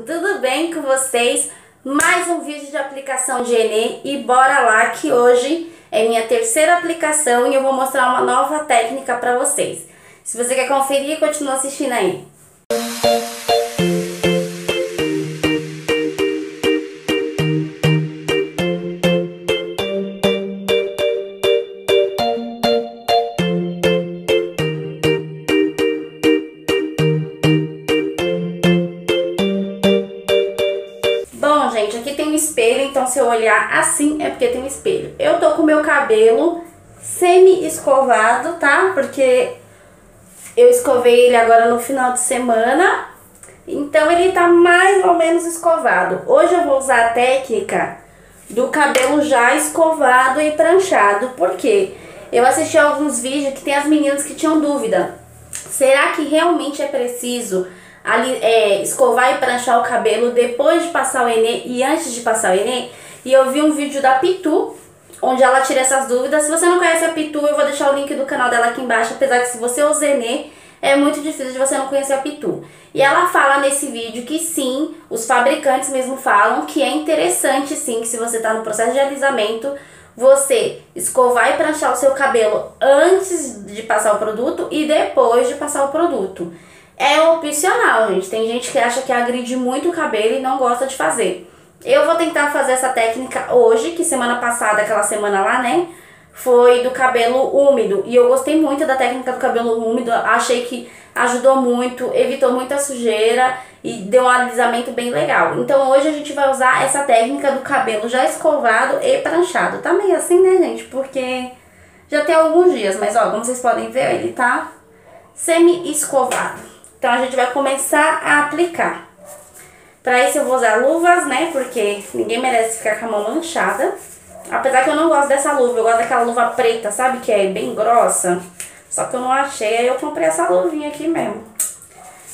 tudo bem com vocês? Mais um vídeo de aplicação de Enê e bora lá que hoje é minha terceira aplicação e eu vou mostrar uma nova técnica para vocês. Se você quer conferir, continua assistindo aí. Eu olhar assim é porque tem um espelho. Eu tô com meu cabelo semi-escovado, tá? Porque eu escovei ele agora no final de semana, então ele tá mais ou menos escovado. Hoje eu vou usar a técnica do cabelo já escovado e pranchado, porque eu assisti alguns vídeos que tem as meninas que tinham dúvida. Será que realmente é preciso ali, é, escovar e pranchar o cabelo depois de passar o Enê e antes de passar o Enê. E eu vi um vídeo da Pitu, onde ela tira essas dúvidas. Se você não conhece a Pitu, eu vou deixar o link do canal dela aqui embaixo, apesar que se você usa Enê, é muito difícil de você não conhecer a Pitu. E ela fala nesse vídeo que sim, os fabricantes mesmo falam que é interessante sim, que se você está no processo de alisamento, você escovar e pranchar o seu cabelo antes de passar o produto e depois de passar o produto. É opcional, gente. Tem gente que acha que agride muito o cabelo e não gosta de fazer. Eu vou tentar fazer essa técnica hoje, que semana passada, aquela semana lá, né? Foi do cabelo úmido. E eu gostei muito da técnica do cabelo úmido. Achei que ajudou muito, evitou muita sujeira e deu um alisamento bem legal. Então hoje a gente vai usar essa técnica do cabelo já escovado e pranchado. Tá meio assim, né, gente? Porque já tem alguns dias, mas ó, como vocês podem ver, ele tá semi-escovado. Então, a gente vai começar a aplicar. Pra isso eu vou usar luvas, né? Porque ninguém merece ficar com a mão manchada. Apesar que eu não gosto dessa luva, eu gosto daquela luva preta, sabe? Que é bem grossa. Só que eu não achei, aí eu comprei essa luvinha aqui mesmo.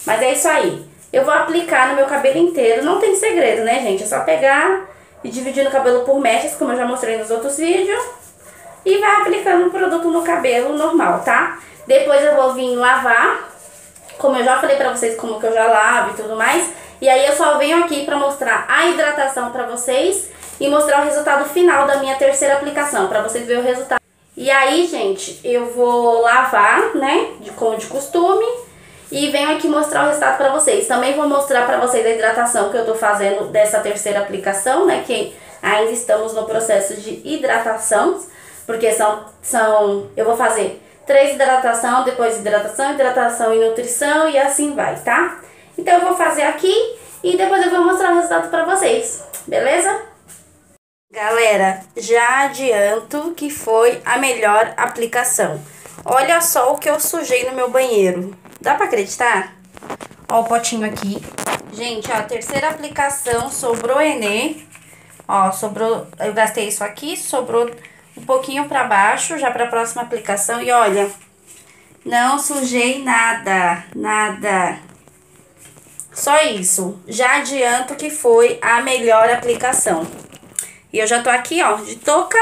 Mas é isso aí. Eu vou aplicar no meu cabelo inteiro. Não tem segredo, né, gente? É só pegar e dividir o cabelo por mechas, como eu já mostrei nos outros vídeos. E vai aplicando o produto no cabelo normal, tá? Depois eu vou vir lavar como eu já falei pra vocês como que eu já lavo e tudo mais. E aí eu só venho aqui pra mostrar a hidratação pra vocês e mostrar o resultado final da minha terceira aplicação, pra vocês verem o resultado. E aí, gente, eu vou lavar, né, de, como de costume, e venho aqui mostrar o resultado pra vocês. Também vou mostrar pra vocês a hidratação que eu tô fazendo dessa terceira aplicação, né, que ainda estamos no processo de hidratação, porque são, são eu vou fazer três hidratação, depois hidratação, hidratação e nutrição e assim vai, tá? Então eu vou fazer aqui e depois eu vou mostrar o resultado pra vocês, beleza? Galera, já adianto que foi a melhor aplicação. Olha só o que eu sujei no meu banheiro. Dá pra acreditar? Ó o potinho aqui. Gente, ó, terceira aplicação sobrou Enê. Ó, sobrou, eu gastei isso aqui, sobrou um pouquinho para baixo, já para a próxima aplicação. E olha, não sujei nada, nada. Só isso. Já adianto que foi a melhor aplicação. E eu já tô aqui, ó, de touca,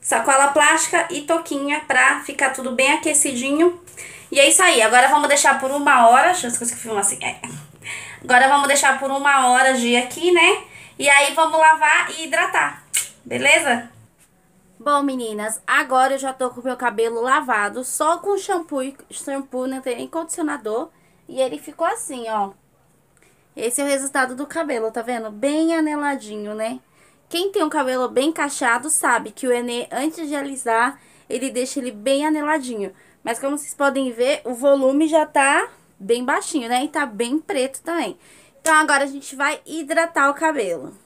sacola plástica e toquinha pra ficar tudo bem aquecidinho. E é isso aí. Agora vamos deixar por uma hora. Deixa eu eu filmar assim. É. Agora vamos deixar por uma hora de aqui, né? E aí vamos lavar e hidratar. Beleza? Bom, meninas, agora eu já tô com o meu cabelo lavado, só com shampoo, shampoo não tem nem condicionador. E ele ficou assim, ó. Esse é o resultado do cabelo, tá vendo? Bem aneladinho, né? Quem tem um cabelo bem cacheado sabe que o Enê, antes de alisar, ele deixa ele bem aneladinho. Mas como vocês podem ver, o volume já tá bem baixinho, né? E tá bem preto também. Então agora a gente vai hidratar o cabelo.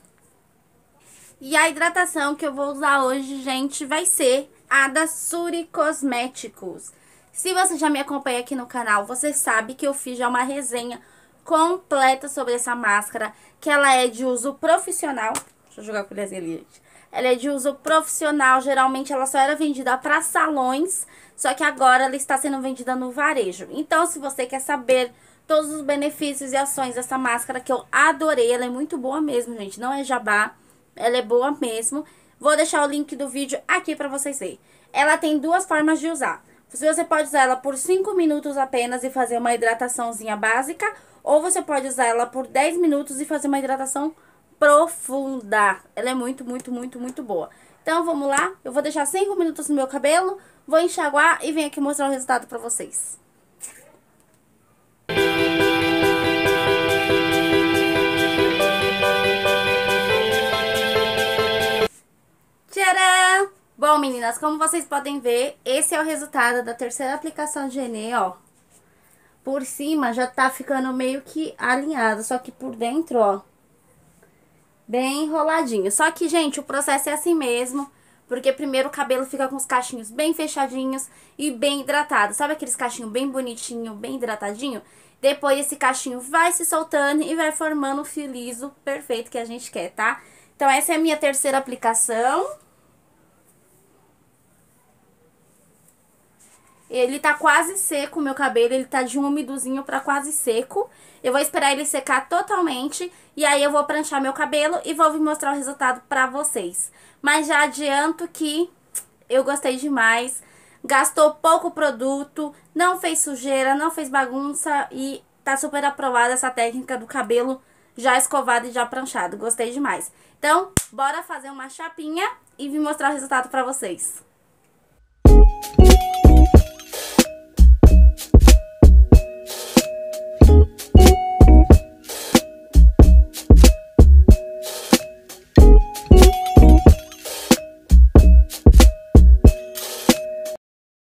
E a hidratação que eu vou usar hoje, gente, vai ser a da Suri Cosméticos. Se você já me acompanha aqui no canal, você sabe que eu fiz já uma resenha completa sobre essa máscara, que ela é de uso profissional. Deixa eu jogar a colherzinha ali, gente. Ela é de uso profissional, geralmente ela só era vendida para salões, só que agora ela está sendo vendida no varejo. Então, se você quer saber todos os benefícios e ações dessa máscara, que eu adorei, ela é muito boa mesmo, gente, não é jabá. Ela é boa mesmo. Vou deixar o link do vídeo aqui para vocês verem. Ela tem duas formas de usar. Você pode usar ela por 5 minutos apenas e fazer uma hidrataçãozinha básica, ou você pode usar ela por 10 minutos e fazer uma hidratação profunda. Ela é muito, muito, muito, muito boa. Então, vamos lá. Eu vou deixar 5 minutos no meu cabelo, vou enxaguar e venho aqui mostrar o resultado pra vocês. Meninas, como vocês podem ver, esse é o resultado da terceira aplicação de Enê, ó. Por cima já tá ficando meio que alinhado, só que por dentro, ó, bem enroladinho. Só que, gente, o processo é assim mesmo, porque primeiro o cabelo fica com os cachinhos bem fechadinhos e bem hidratado. Sabe aqueles cachinhos bem bonitinho, bem hidratadinho? Depois esse cachinho vai se soltando e vai formando o fio liso perfeito que a gente quer, tá? Então essa é a minha terceira aplicação. Ele tá quase seco, meu cabelo, ele tá de um umidozinho pra quase seco. Eu vou esperar ele secar totalmente e aí eu vou pranchar meu cabelo e vou vir mostrar o resultado pra vocês. Mas já adianto que eu gostei demais, gastou pouco produto, não fez sujeira, não fez bagunça e tá super aprovada essa técnica do cabelo já escovado e já pranchado. Gostei demais. Então, bora fazer uma chapinha e vir mostrar o resultado pra vocês. Música